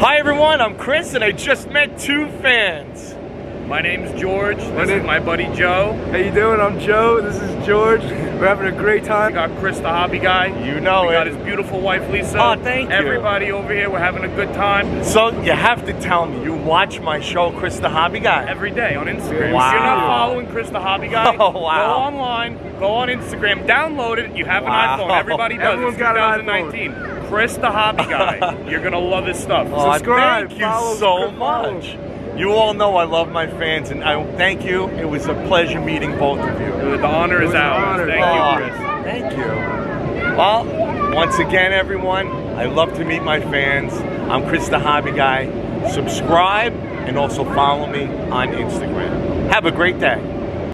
Hi everyone, I'm Chris and I just met two fans. My name's George. This name- is my buddy Joe. How you doing? I'm Joe. This is George. We're having a great We time. got Chris the hobby guy. You know we got his beautiful wife Lisa. Oh, thank you. Everybody over here, we're having a good time So you have to tell me, you watch my show, Chris the Hobby Guy? every day on Instagram. Wow. If you're not following Chris the hobby guy, Oh, wow. go online, go on Instagram, download it. You have an Wow. iPhone. Everybody does. Everyone's it's got an 2019. Chris the hobby guy. you're gonna love his stuff. Oh, Aw, Subscribe, thank you follow, so much. You all know I love my fans and I thank you. It was a pleasure meeting both of you. The honor is ours. honor. Thank Aw, you, ah, Chris. Thank you. Well, once again, everyone, I love to meet my fans. I'm Chris the Hobby Guy. Subscribe and also follow me on Instagram. Have a great day.